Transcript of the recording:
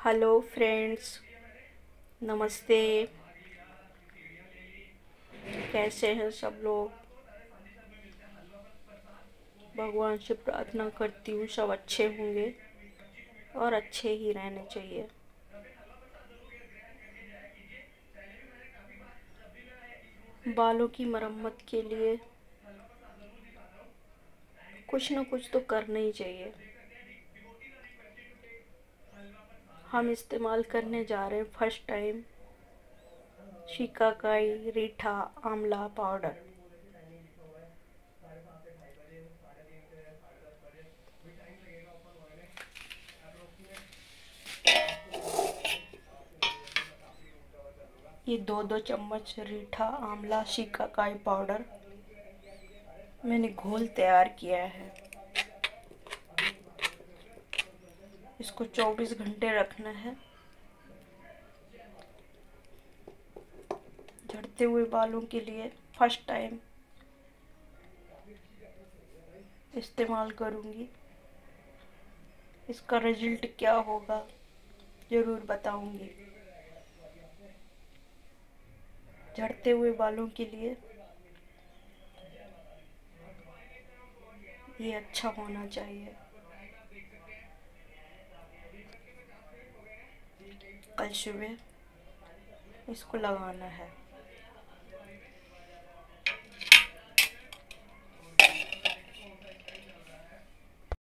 Hello friends नमस्ते. कैसे हैं सब लोग? भगवान से प्रार्थना करती हूँ, सब अच्छे होंगे और अच्छे ही रहने चाहिए। बालों की मरम्मत के लिए कुछ ना कुछ तो करना ही चाहिए। हम इस्तेमाल करने जा रहे हैं फ़र्स्ट टाइम शिकाकाई रीठा आंवला पाउडर। ये दो दो चम्मच रीठा आंवला शिकाकाई पाउडर मैंने घोल तैयार किया है। इसको 24 घंटे रखना है। झड़ते हुए बालों के लिए फ़र्स्ट टाइम इस्तेमाल करूँगी। इसका रिज़ल्ट क्या होगा, ज़रूर बताऊँगी। झड़ते हुए बालों के लिए ये अच्छा होना चाहिए। कल इसको लगाना है।